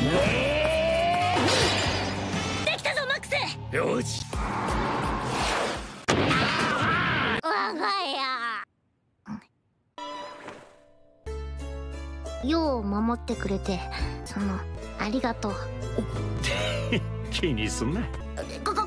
できたぞマックス。よし。我が家。よう守ってくれてそのありがとう。気にすんな。ここ。